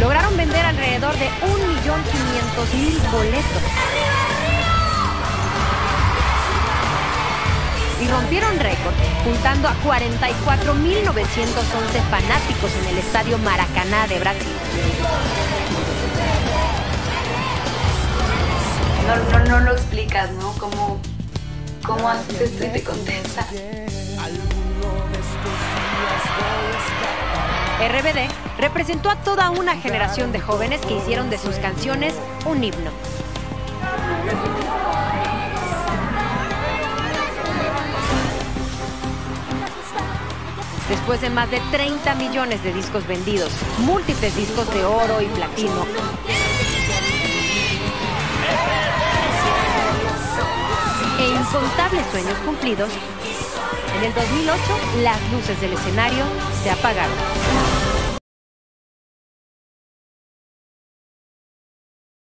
lograron vender alrededor de 1.500.000 boletos. Y rompieron récord, juntando a 44.911 fanáticos en el estadio Maracaná de Brasil. No, no, no lo explicas, ¿no? ¿Cómo, cómo haces esto y te contesta? RBD representó a toda una generación de jóvenes que hicieron de sus canciones un himno. Después de más de 30 millones de discos vendidos, múltiples discos de oro y platino, e incontables sueños cumplidos, en el 2008 las luces del escenario se apagaron.